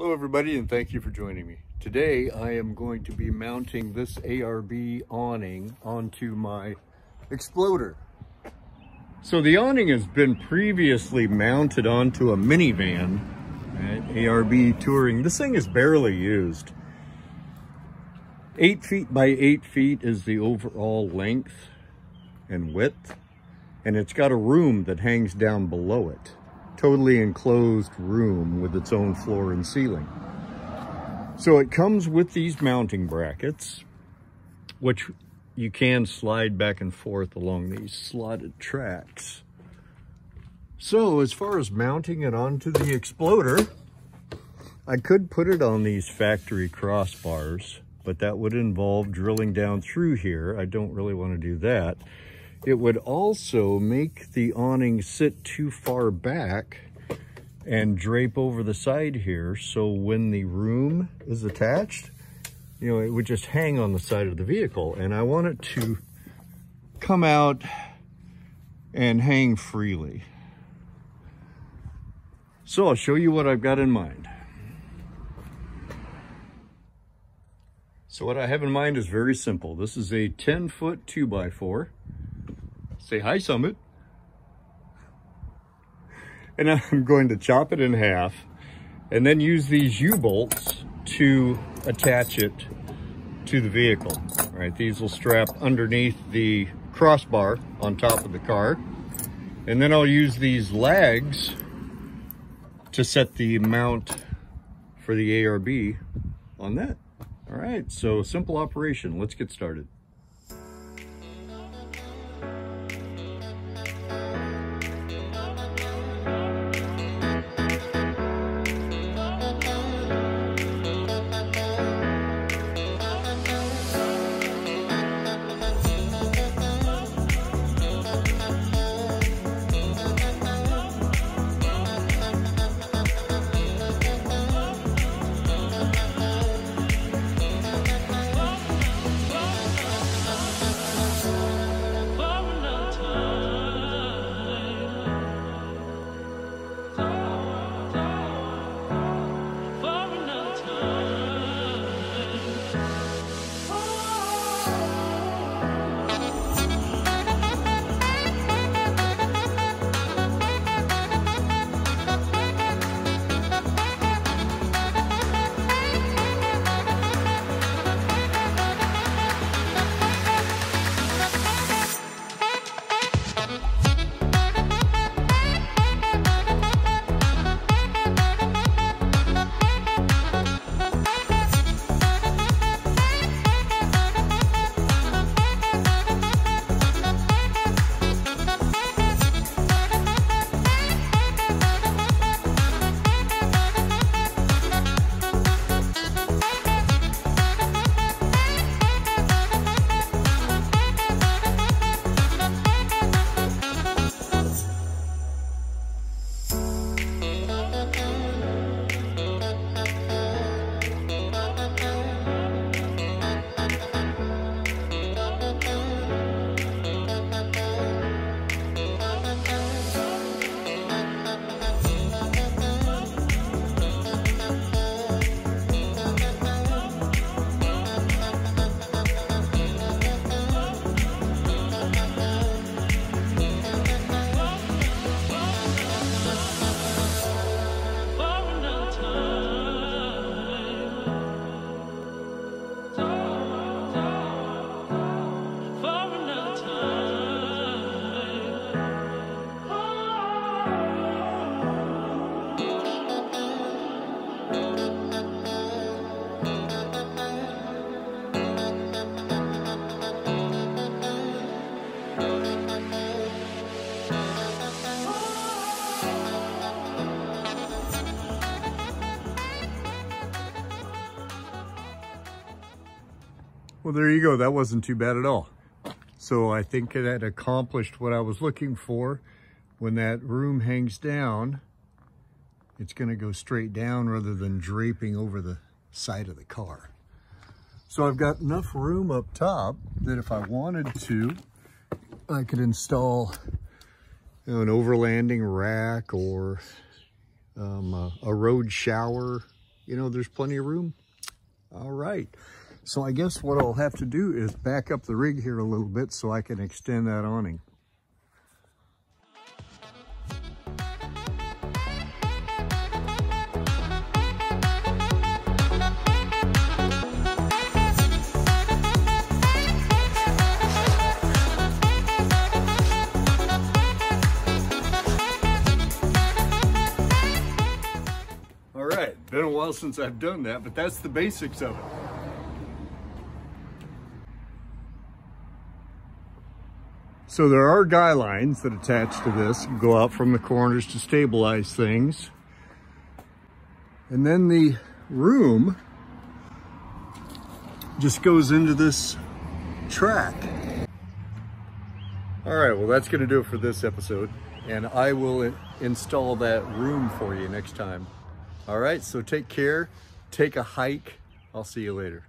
Hello everybody and thank you for joining me. Today I am going to be mounting this ARB awning onto my Exploder. So the awning has been previously mounted onto a minivan at ARB Touring. This thing is barely used. Eight feet by eight feet is the overall length and width and it's got a room that hangs down below it totally enclosed room with its own floor and ceiling. So it comes with these mounting brackets, which you can slide back and forth along these slotted tracks. So as far as mounting it onto the Exploder, I could put it on these factory crossbars, but that would involve drilling down through here. I don't really want to do that. It would also make the awning sit too far back and drape over the side here. So when the room is attached, you know, it would just hang on the side of the vehicle. And I want it to come out and hang freely. So I'll show you what I've got in mind. So what I have in mind is very simple. This is a 10 foot 2 by 4 Say hi, Summit. And I'm going to chop it in half and then use these U-bolts to attach it to the vehicle. All right, these will strap underneath the crossbar on top of the car. And then I'll use these lags to set the mount for the ARB on that. All right, so simple operation. Let's get started. Well, there you go. That wasn't too bad at all. So I think it had accomplished what I was looking for. When that room hangs down, it's going to go straight down rather than draping over the side of the car. So I've got enough room up top that if I wanted to, I could install you know, an overlanding rack or um, a, a road shower you know, there's plenty of room. All right. So I guess what I'll have to do is back up the rig here a little bit so I can extend that awning. All right, been a while since I've done that, but that's the basics of it. So there are guy lines that attach to this, go out from the corners to stabilize things. And then the room just goes into this track. All right, well that's gonna do it for this episode. And I will install that room for you next time. All right, so take care, take a hike. I'll see you later.